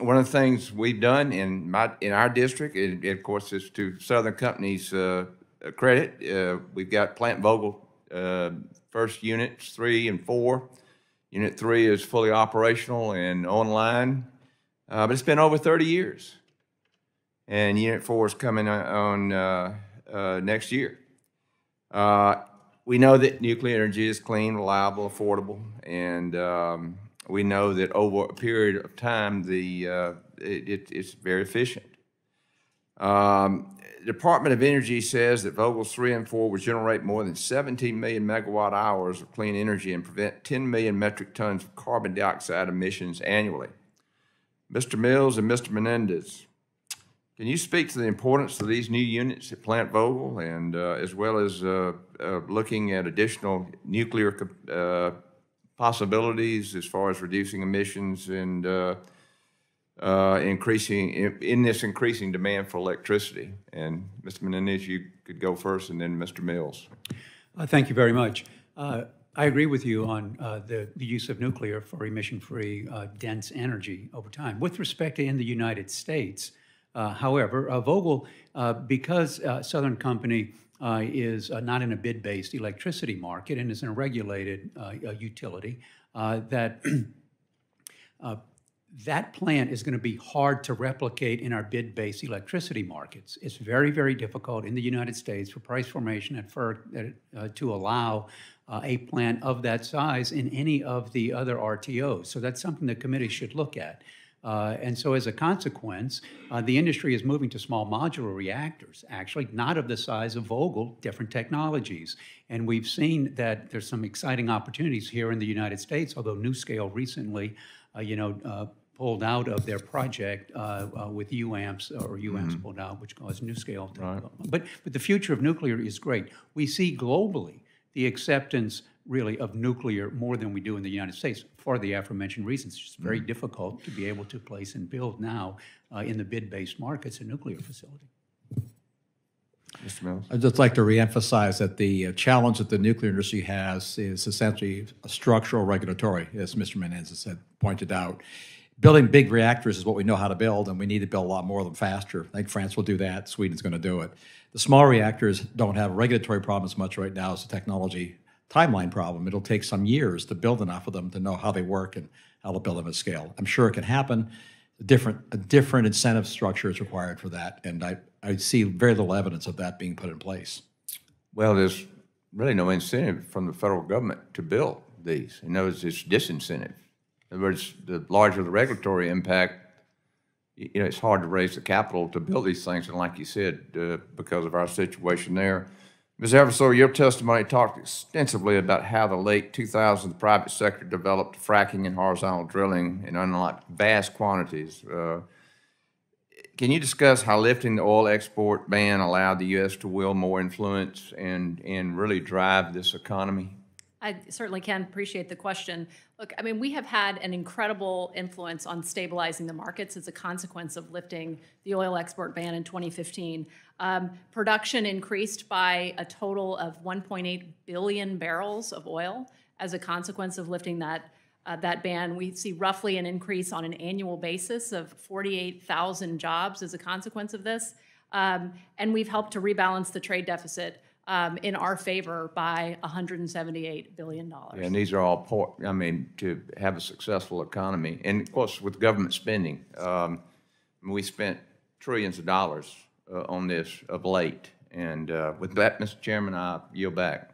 one of the things we've done in my, in our district, and and of course, is to Southern Company's uh, credit, uh, we've got Plant Vogtle uh, first units three and four. Unit three is fully operational and online, uh, but it's been over 30 years. And Unit four is coming on uh, uh, next year. We know that nuclear energy is clean, reliable, affordable, and um, we know that over a period of time, the uh, it, it, it's very efficient. Um, Department of Energy says that Vogtles 3 and 4 will generate more than 17 million megawatt hours of clean energy and prevent 10 million metric tons of carbon dioxide emissions annually. Mr. Mills and Mr. Menendez, can you speak to the importance of these new units at Plant Vogtle and uh, as well as uh, uh, looking at additional nuclear uh, possibilities as far as reducing emissions and uh, uh, increasing in, in this increasing demand for electricity? And Mr. Menendez, you could go first, and then Mr. Mills. Uh, Thank you very much. Uh, I agree with you on uh, the the use of nuclear for emission-free uh, dense energy over time. With respect to in the United States, however, uh, because Southern Company uh, is uh, not in a bid-based electricity market and is in a regulated uh, utility, uh, that uh, that plant is going to be hard to replicate in our bid-based electricity markets. It's very, very difficult in the United States for price formation at FERC uh, to allow a plant of that size in any of the other RTOs. So that's something the committee should look at. Uh, and so, as a consequence, uh, the industry is moving to small modular reactors, actually, not of the size of Vogtle, different technologies. And we've seen that there's some exciting opportunities here in the United States, although NuScale recently, uh, you know, uh, pulled out of their project uh, uh, with UAMPS, or UAMPS pulled out, which caused NuScale to. But, but the future of nuclear is great. We see globally the acceptance really of nuclear more than we do in the United States for the aforementioned reasons. It's very difficult to be able to place and build now uh, in the bid-based markets a nuclear facility. Mr. Mills? I'd just like to reemphasize that the uh, challenge that the nuclear industry has is essentially a structural regulatory, as Mr. Menendez said, pointed out. Building big reactors is what we know how to build, and we need to build a lot more of them faster. I think France will do that. Sweden's going to do it. The small reactors don't have regulatory problems much right now as a technology timeline problem. It'll take some years to build enough of them to know how they work and how to build them at scale. I'm sure it can happen. A different, a different incentive structure is required for that, and I, I see very little evidence of that being put in place. Well, there's really no incentive from the federal government to build these. In other words, it's disincentive. In other words, the larger the regulatory impact, you know, it's hard to raise the capital to build these things. And like you said, uh, because of our situation there, Ms. Eversole, your testimony talked extensively about how the late 2000s private sector developed fracking and horizontal drilling in unlocked vast quantities. Uh, can you discuss how lifting the oil export ban allowed the U.S. to wield more influence and, and really drive this economy? I certainly can appreciate the question. Look, I mean, we have had an incredible influence on stabilizing the markets as a consequence of lifting the oil export ban in 2015. Um, production increased by a total of 1.8 billion barrels of oil as a consequence of lifting that uh, that ban. We see roughly an increase on an annual basis of 48,000 jobs as a consequence of this, um, and we've helped to rebalance the trade deficit um, in our favor by 178 billion dollars. And these are all, I mean, to have a successful economy, and of course, with government spending, um, we spent trillions of dollars uh, on this of late. And uh, with that, Mr. Chairman, I yield back.